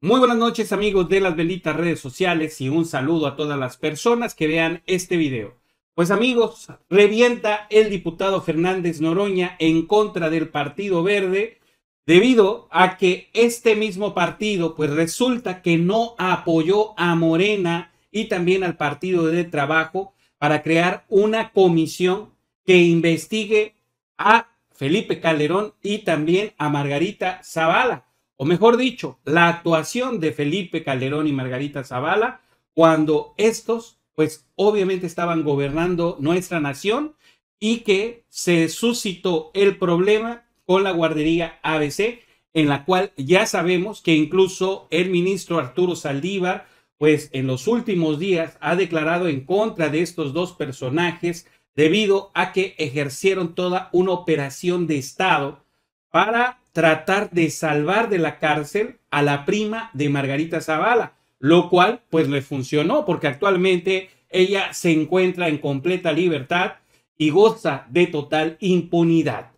Muy buenas noches amigos de las benditas redes sociales y un saludo a todas las personas que vean este video. Pues amigos, revienta el diputado Fernández Noroña en contra del Partido Verde debido a que este mismo partido pues resulta que no apoyó a Morena y también al Partido de Trabajo para crear una comisión que investigue a Felipe Calderón y también a Margarita Zavala o mejor dicho, la actuación de Felipe Calderón y Margarita Zavala cuando estos, pues obviamente estaban gobernando nuestra nación y que se suscitó el problema con la guardería ABC, en la cual ya sabemos que incluso el ministro Arturo Saldívar, pues en los últimos días ha declarado en contra de estos dos personajes debido a que ejercieron toda una operación de Estado para tratar de salvar de la cárcel a la prima de Margarita Zavala, lo cual pues le funcionó porque actualmente ella se encuentra en completa libertad y goza de total impunidad.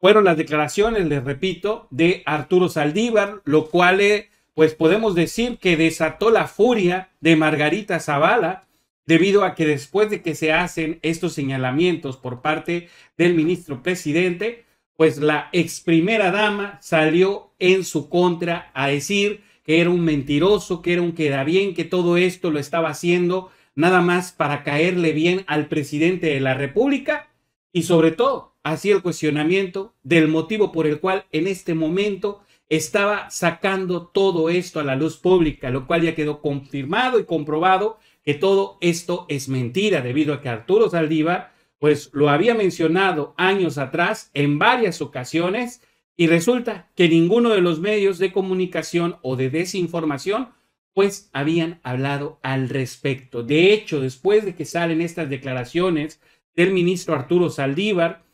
Fueron las declaraciones, les repito, de Arturo Saldívar, lo cual eh, pues podemos decir que desató la furia de Margarita Zavala, debido a que después de que se hacen estos señalamientos por parte del ministro presidente, pues la ex primera dama salió en su contra a decir que era un mentiroso, que era un queda bien, que todo esto lo estaba haciendo nada más para caerle bien al presidente de la República. Y sobre todo hacía el cuestionamiento del motivo por el cual en este momento estaba sacando todo esto a la luz pública, lo cual ya quedó confirmado y comprobado que todo esto es mentira debido a que Arturo Saldívar pues lo había mencionado años atrás en varias ocasiones y resulta que ninguno de los medios de comunicación o de desinformación pues habían hablado al respecto. De hecho, después de que salen estas declaraciones del ministro Arturo Saldívar,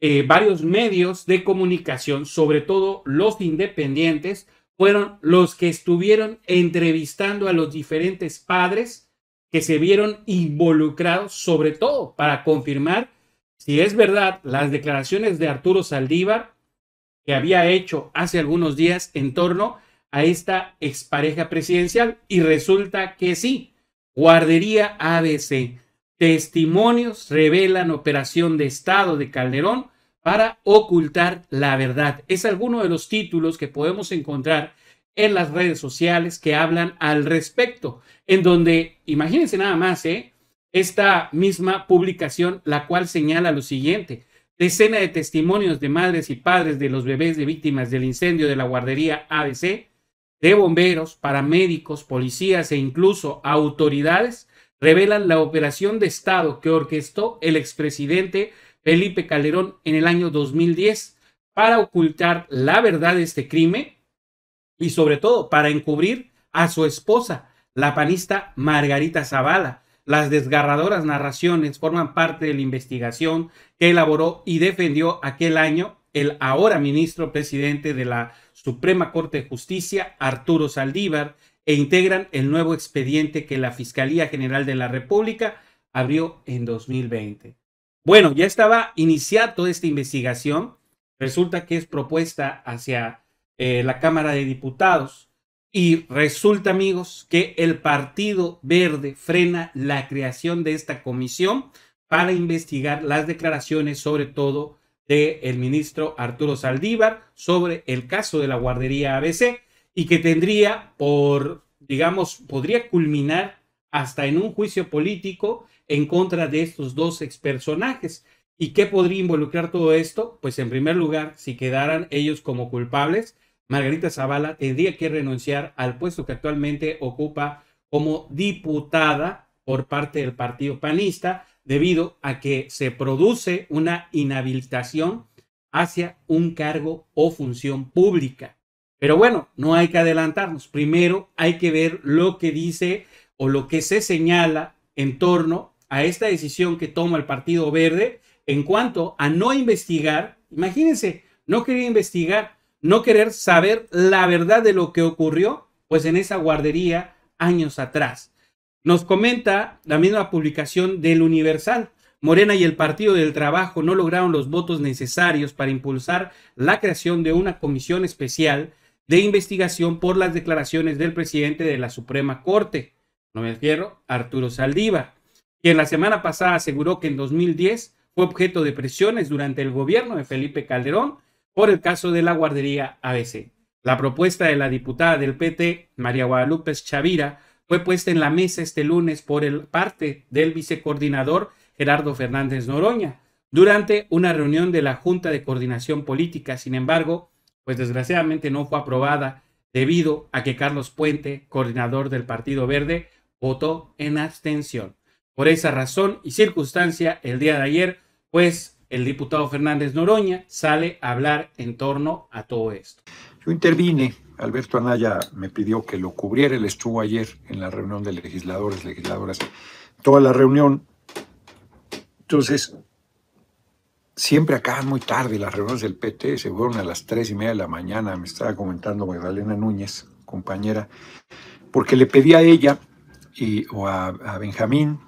eh, varios medios de comunicación, sobre todo los independientes, fueron los que estuvieron entrevistando a los diferentes padres que se vieron involucrados, sobre todo para confirmar si es verdad las declaraciones de Arturo Saldívar que había hecho hace algunos días en torno a esta expareja presidencial. Y resulta que sí, guardería ABC. Testimonios revelan operación de Estado de Calderón para ocultar la verdad. Es alguno de los títulos que podemos encontrar en las redes sociales que hablan al respecto, en donde, imagínense nada más, ¿eh? esta misma publicación, la cual señala lo siguiente, decena de testimonios de madres y padres de los bebés de víctimas del incendio de la guardería ABC, de bomberos, paramédicos, policías e incluso autoridades revelan la operación de Estado que orquestó el expresidente Felipe Calderón en el año 2010 para ocultar la verdad de este crimen y sobre todo para encubrir a su esposa, la panista Margarita Zavala. Las desgarradoras narraciones forman parte de la investigación que elaboró y defendió aquel año el ahora ministro presidente de la Suprema Corte de Justicia, Arturo Saldívar, e integran el nuevo expediente que la Fiscalía General de la República abrió en 2020. Bueno, ya estaba iniciada toda esta investigación. Resulta que es propuesta hacia eh, la Cámara de Diputados. Y resulta, amigos, que el Partido Verde frena la creación de esta comisión para investigar las declaraciones, sobre todo del el ministro Arturo Saldívar, sobre el caso de la guardería ABC y que tendría por, digamos, podría culminar hasta en un juicio político en contra de estos dos ex personajes. ¿Y qué podría involucrar todo esto? Pues en primer lugar, si quedaran ellos como culpables, Margarita Zavala tendría que renunciar al puesto que actualmente ocupa como diputada por parte del partido panista debido a que se produce una inhabilitación hacia un cargo o función pública. Pero bueno, no hay que adelantarnos. Primero hay que ver lo que dice o lo que se señala en torno a esta decisión que toma el Partido Verde en cuanto a no investigar. Imagínense, no quería investigar no querer saber la verdad de lo que ocurrió, pues en esa guardería años atrás. Nos comenta la misma publicación del Universal. Morena y el Partido del Trabajo no lograron los votos necesarios para impulsar la creación de una comisión especial de investigación por las declaraciones del presidente de la Suprema Corte, no me refiero, Arturo Saldívar, quien la semana pasada aseguró que en 2010 fue objeto de presiones durante el gobierno de Felipe Calderón por el caso de la guardería ABC. La propuesta de la diputada del PT, María Guadalupe Chavira, fue puesta en la mesa este lunes por el parte del vicecoordinador Gerardo Fernández Noroña durante una reunión de la Junta de Coordinación Política. Sin embargo, pues desgraciadamente no fue aprobada debido a que Carlos Puente, coordinador del Partido Verde, votó en abstención. Por esa razón y circunstancia, el día de ayer, pues el diputado Fernández Noroña sale a hablar en torno a todo esto. Yo intervine, Alberto Anaya me pidió que lo cubriera, él estuvo ayer en la reunión de legisladores, legisladoras, toda la reunión. Entonces, siempre acaban muy tarde las reuniones del PT, se fueron a las tres y media de la mañana, me estaba comentando Magdalena Núñez, compañera, porque le pedí a ella y, o a, a Benjamín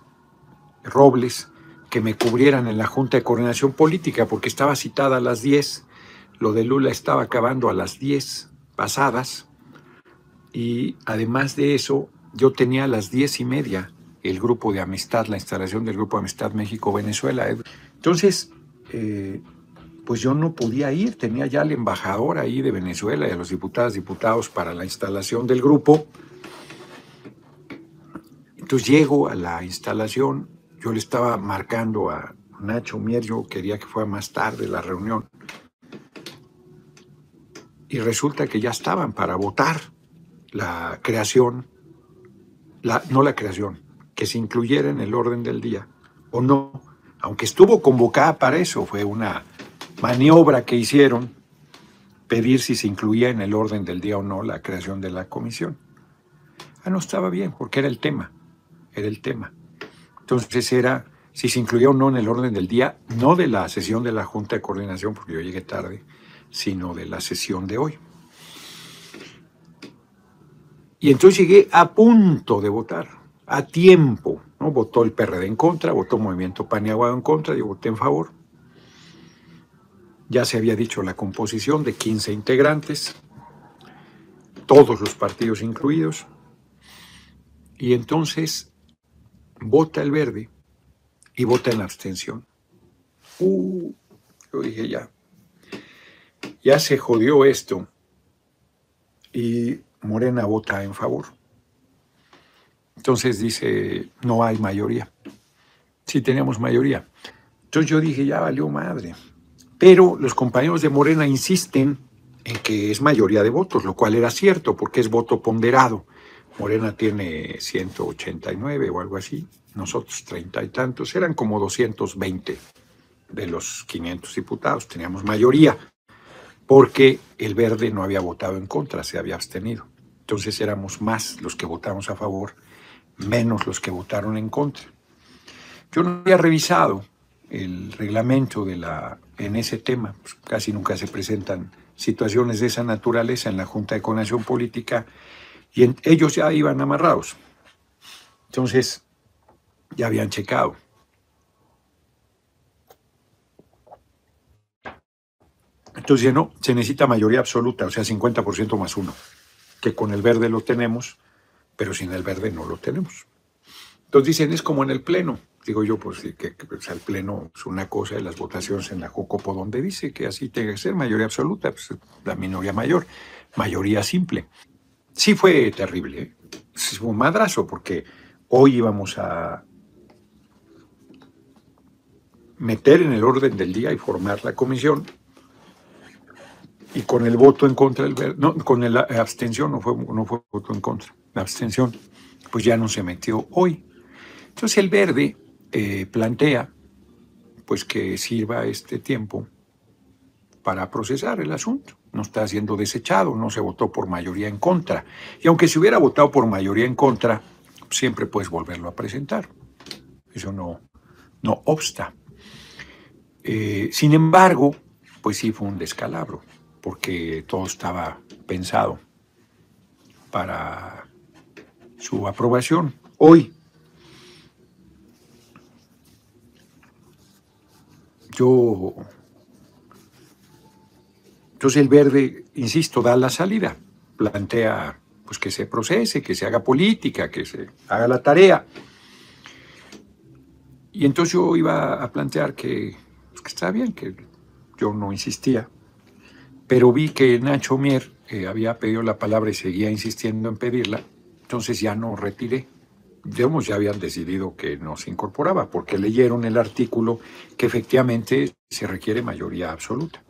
Robles que me cubrieran en la Junta de Coordinación Política, porque estaba citada a las 10 lo de Lula estaba acabando a las 10 pasadas y además de eso, yo tenía a las 10 y media el grupo de amistad, la instalación del grupo amistad México-Venezuela. Entonces, eh, pues yo no podía ir, tenía ya al embajador ahí de Venezuela y a los diputados, diputados para la instalación del grupo. Entonces llego a la instalación, yo le estaba marcando a Nacho Mier, yo quería que fuera más tarde la reunión y resulta que ya estaban para votar la creación, la, no la creación, que se incluyera en el orden del día, o no, aunque estuvo convocada para eso, fue una maniobra que hicieron, pedir si se incluía en el orden del día o no la creación de la comisión. Ah, no estaba bien, porque era el tema, era el tema. Entonces era si se incluía o no en el orden del día, no de la sesión de la Junta de Coordinación, porque yo llegué tarde, sino de la sesión de hoy. Y entonces llegué a punto de votar, a tiempo. ¿no? Votó el PRD en contra, votó Movimiento Paniaguado en contra, yo voté en favor. Ya se había dicho la composición de 15 integrantes, todos los partidos incluidos. Y entonces vota el verde y vota en la abstención. Uh, yo dije ya, ya se jodió esto y Morena vota en favor. Entonces dice, no hay mayoría. Sí tenemos mayoría. Entonces yo dije, ya valió madre. Pero los compañeros de Morena insisten en que es mayoría de votos, lo cual era cierto porque es voto ponderado. Morena tiene 189 o algo así, nosotros treinta y tantos, eran como 220 de los 500 diputados, teníamos mayoría porque el verde no había votado en contra, se había abstenido. Entonces éramos más los que votamos a favor, menos los que votaron en contra. Yo no había revisado el reglamento de la, en ese tema, pues casi nunca se presentan situaciones de esa naturaleza en la Junta de Coordinación Política y ellos ya iban amarrados. Entonces, ya habían checado. Entonces, no, se necesita mayoría absoluta, o sea, 50% más uno, que con el verde lo tenemos, pero sin el verde no lo tenemos. Entonces dicen, es como en el Pleno. Digo yo, pues que, que el Pleno es una cosa de las votaciones en la Jocopo, donde dice que así tiene que ser mayoría absoluta, pues la minoría mayor, mayoría simple. Sí fue terrible, ¿eh? fue un madrazo, porque hoy íbamos a meter en el orden del día y formar la comisión y con el voto en contra del no, con la abstención, no fue, no fue voto en contra, la abstención, pues ya no se metió hoy. Entonces el verde eh, plantea pues que sirva este tiempo para procesar el asunto. No está siendo desechado, no se votó por mayoría en contra. Y aunque se hubiera votado por mayoría en contra, siempre puedes volverlo a presentar. Eso no, no obsta. Eh, sin embargo, pues sí fue un descalabro porque todo estaba pensado para su aprobación. Hoy yo, entonces el verde, insisto, da la salida. plantea pues que se procese, que se haga política, que se haga la tarea. Y entonces yo iba a plantear que, pues, está bien, que yo no insistía, pero vi que Nacho Mier eh, había pedido la palabra y seguía insistiendo en pedirla, entonces ya no retiré. Digamos, ya habían decidido que no se incorporaba, porque leyeron el artículo que efectivamente se requiere mayoría absoluta,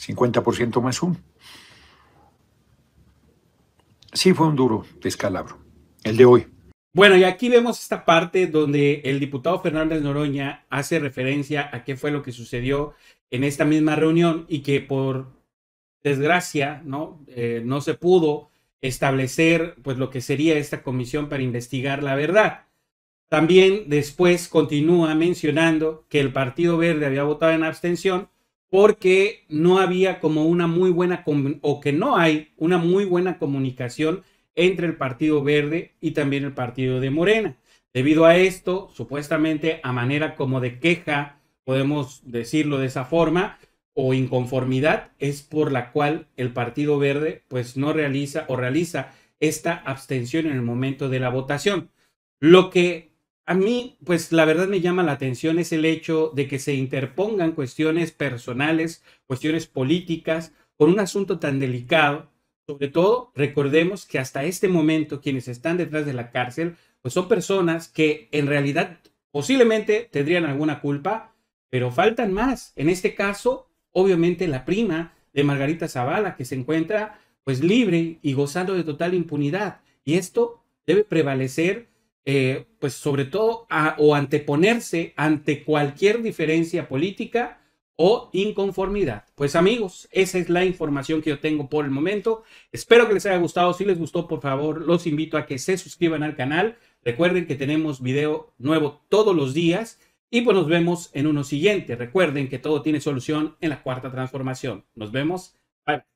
50% más uno sí fue un duro descalabro, el de hoy. Bueno, y aquí vemos esta parte donde el diputado Fernández Noroña hace referencia a qué fue lo que sucedió en esta misma reunión y que por desgracia no, eh, no se pudo establecer pues lo que sería esta comisión para investigar la verdad. También después continúa mencionando que el Partido Verde había votado en abstención porque no había como una muy buena, o que no hay una muy buena comunicación entre el Partido Verde y también el Partido de Morena. Debido a esto, supuestamente a manera como de queja, podemos decirlo de esa forma, o inconformidad, es por la cual el Partido Verde pues no realiza o realiza esta abstención en el momento de la votación. Lo que a mí, pues la verdad me llama la atención es el hecho de que se interpongan cuestiones personales, cuestiones políticas, con un asunto tan delicado. Sobre todo, recordemos que hasta este momento quienes están detrás de la cárcel, pues son personas que en realidad posiblemente tendrían alguna culpa, pero faltan más. En este caso, obviamente la prima de Margarita Zavala, que se encuentra pues libre y gozando de total impunidad. Y esto debe prevalecer eh, pues sobre todo o anteponerse ante cualquier diferencia política o inconformidad. Pues amigos, esa es la información que yo tengo por el momento. Espero que les haya gustado. Si les gustó, por favor, los invito a que se suscriban al canal. Recuerden que tenemos video nuevo todos los días y pues nos vemos en uno siguiente. Recuerden que todo tiene solución en la cuarta transformación. Nos vemos. Bye.